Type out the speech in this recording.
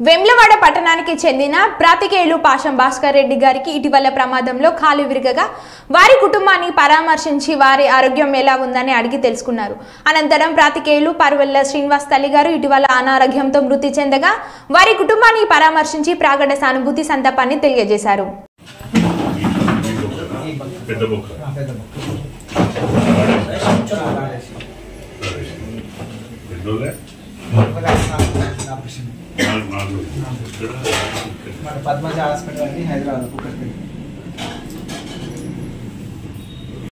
వెమ్లవాడ పట్టణానికి చెందిన ప్రాతికేయులు పాషం భాస్కర్ రెడ్డి గారికి ఇటీవల ప్రమాదంలో కాలు విరగగా వారి కుటుంబాన్ని పరామర్శించి వారి ఆరోగ్యం ఎలా ఉందని అడిగి తెలుసుకున్నారు. అనంతరం ప్రాతికేయులు పర్వెల్ల శ్రీనివాస్ తల్లి గారు ఇటీవల అనారోగ్యంతో మృతి చెందగా వారి కుటుంబాన్ని పరామర్శించి ప్రాగడ సానుభూతి సంతాపాన్ని తెలియజేశారు. పెద్ద బొక్క పెద్ద బొక్క. వాడేసి. ఎన్ని రోజులే ఒక ఆపరేషన్ ఆపరేషన్. నాలుగు నాలుగు రోజులు. ఇక్కడ మన పద్మజ హాస్పిటల్ అని హైదరాబాద్ కుక్కర్పల్లి